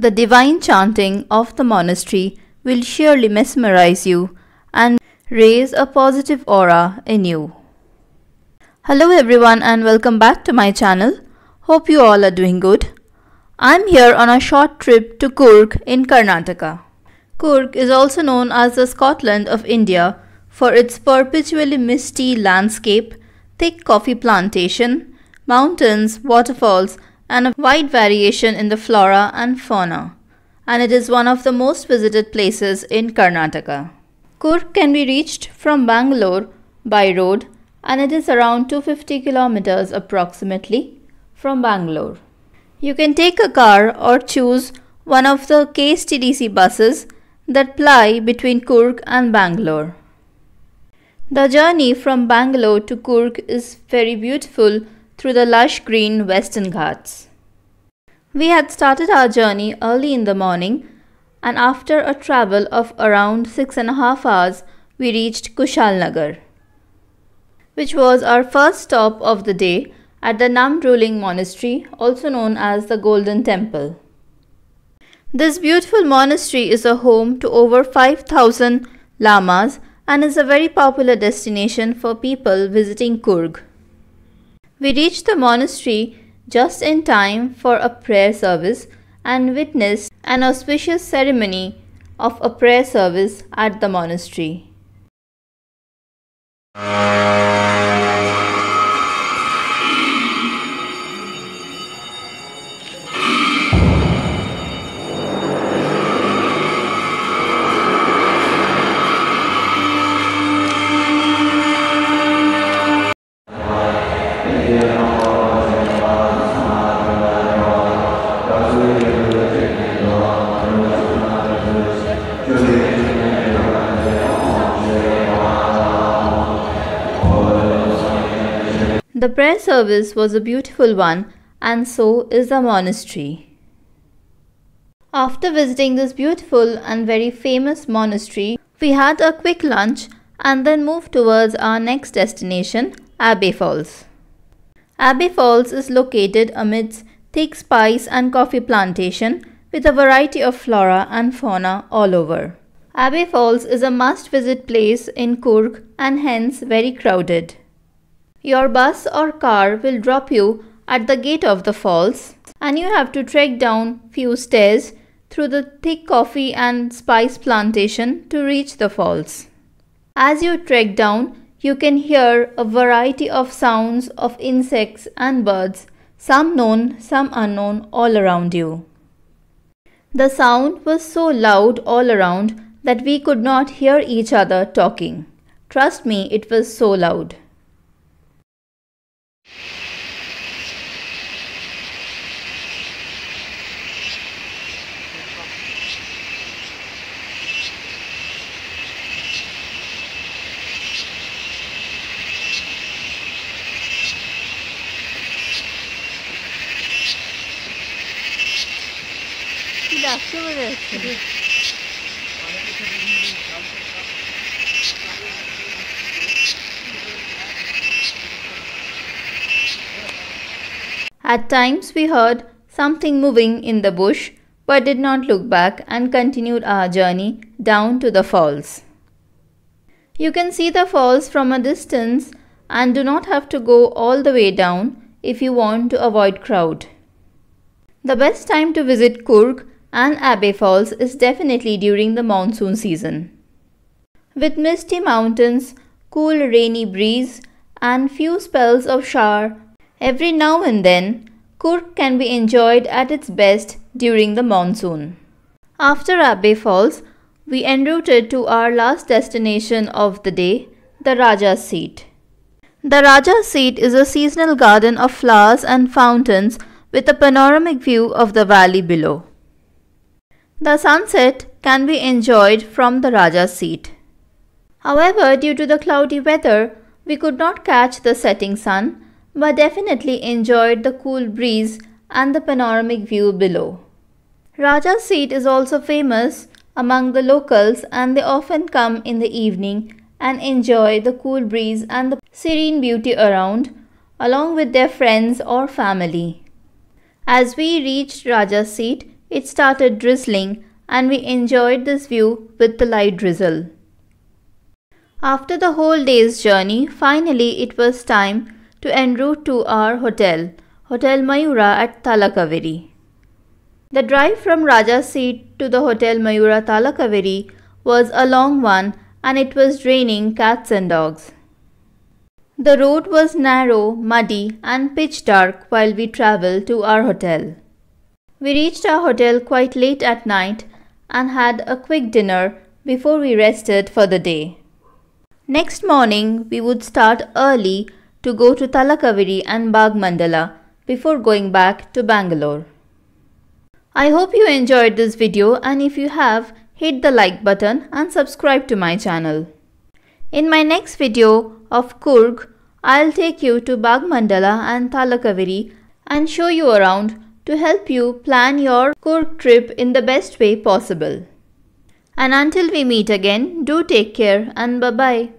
The divine chanting of the monastery will surely mesmerize you and raise a positive aura in you. Hello everyone and welcome back to my channel. Hope you all are doing good. I'm here on a short trip to Coorg in Karnataka. Coorg is also known as the Scotland of India for its perpetually misty landscape, thick coffee plantation, mountains, waterfalls and a wide variation in the flora and fauna. And it is one of the most visited places in Karnataka. Coorg can be reached from Bangalore by road and it is around 250 kilometers approximately from Bangalore. You can take a car or choose one of the KSTDC buses that ply between Coorg and Bangalore. The journey from Bangalore to Coorg is very beautiful through the lush green Western Ghats. We had started our journey early in the morning and after a travel of around six and a half hours, we reached Kushalnagar, which was our first stop of the day at the Namdroling monastery, also known as the Golden Temple. This beautiful monastery is a home to over 5000 lamas and is a very popular destination for people visiting Coorg. We reached the monastery just in time for a prayer service and witnessed an auspicious ceremony of a prayer service at the monastery. The prayer service was a beautiful one, and so is the monastery. After visiting this beautiful and very famous monastery, we had a quick lunch and then moved towards our next destination, Abbey Falls. Abbey Falls is located amidst thick spice and coffee plantation with a variety of flora and fauna all over. Abbey Falls is a must visit place in Coorg and hence very crowded. Your bus or car will drop you at the gate of the falls and you have to trek down few stairs through the thick coffee and spice plantation to reach the falls. As you trek down, you can hear a variety of sounds of insects and birds, some known, some unknown, all around you. The sound was so loud all around that we could not hear each other talking. Trust me, it was so loud. At times we heard something moving in the bush but did not look back and continued our journey down to the falls. You can see the falls from a distance and do not have to go all the way down if you want to avoid crowd. The best time to visit Coorg and Abbey Falls is definitely during the monsoon season. With misty mountains, cool rainy breeze and few spells of shower every now and then, Coorg can be enjoyed at its best during the monsoon. After Abbey Falls, we en route to our last destination of the day, the Raja's Seat. The Raja's Seat is a seasonal garden of flowers and fountains with a panoramic view of the valley below. The sunset can be enjoyed from the Raja's seat. However, due to the cloudy weather, we could not catch the setting sun, but definitely enjoyed the cool breeze and the panoramic view below. Raja's seat is also famous among the locals and they often come in the evening and enjoy the cool breeze and the serene beauty around along with their friends or family. As we reached Raja's seat, it started drizzling and we enjoyed this view with the light drizzle. After the whole day's journey, finally it was time to en route to our hotel, Hotel Mayura at Talakaveri. The drive from Raja Seat to the Hotel Mayura Talakaveri was a long one and it was raining cats and dogs. The road was narrow, muddy and pitch dark while we travelled to our hotel. We reached our hotel quite late at night and had a quick dinner before we rested for the day. Next morning, we would start early to go to Talakaveri and Bagmandala before going back to Bangalore. I hope you enjoyed this video and if you have, hit the like button and subscribe to my channel. In my next video of Coorg, I'll take you to Bagmandala and Talakaveri and show you around to help you plan your Coorg trip in the best way possible. And until we meet again, do take care and bye bye.